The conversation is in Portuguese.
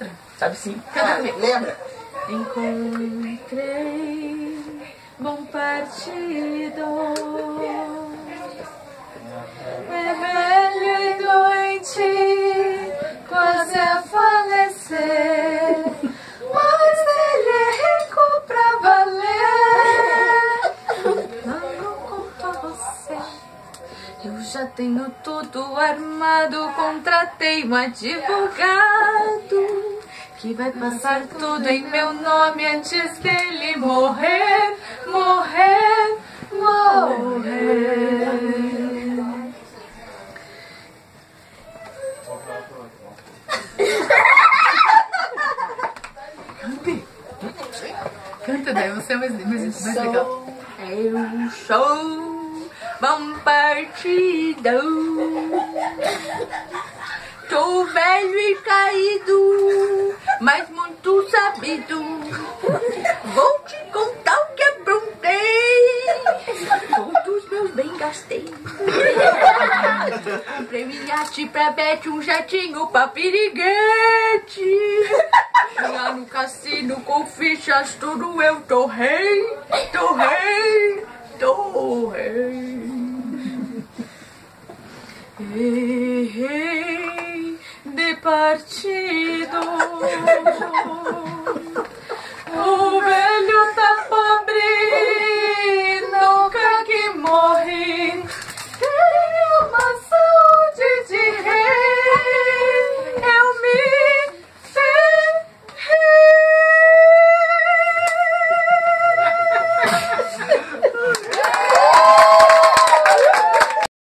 letra? Sabe sim. Canta Ah, comigo. lembra? Encontrei bom partido. É velho e doente, quase a falecer. Mas ele é rico pra valer. Não conto a você. Eu já tenho tudo armado, contratei um advogado que vai passar tudo em meu nome antes dele morrer, morrer, morrer. Canta daí, você é mais, mais, mais legal. Eu sou bom partido. Tô velho e caído, mas muito sabido. Vou te contar o que aprontei. Todos meus bens gastei. Comprei um iate pra Bete, um jatinho pra piriguete. Lá no cassino com fichas, tudo eu torrei, torrei, torrei. Errei de partido 哈 哈